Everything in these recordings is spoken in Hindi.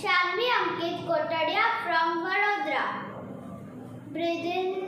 Sharmi Ankit Kotadia from Vadodara present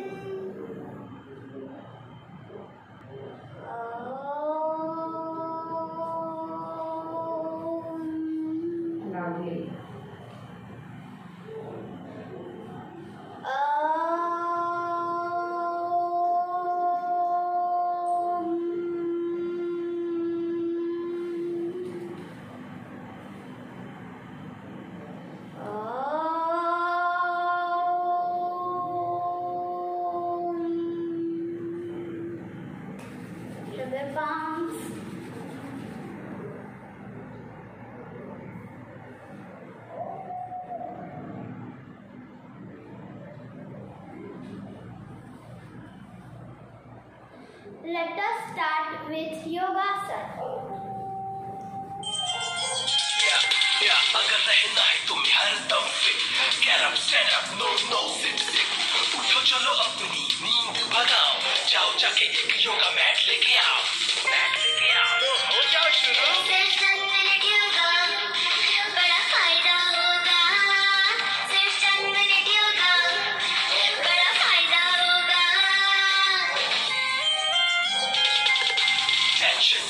Sugar bombs. Let us start with yogasana. Yeah, yeah, tension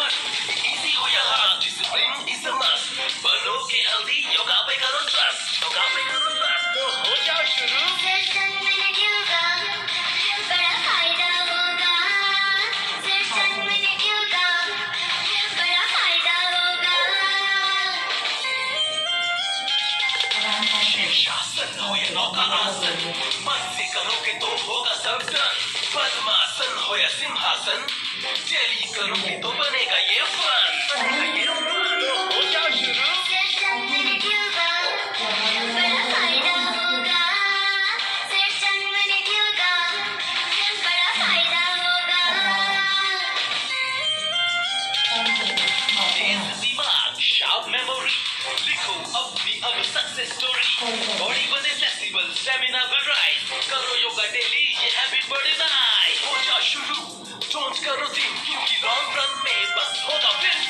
हो या होगा पद्मासन हो या सिंहासन। चली करोगे तो बनेगा लिखो अपनी अभी सक्सेस स्टोरी बॉडी बने फ्लेक्सिबल स्टेमिना विल राइज करो योगा डेली ये हैबिट बड़ी नाइस हो जा शुरू डोंट करो दिन क्योंकि लॉन्ग रन में बस होगा विन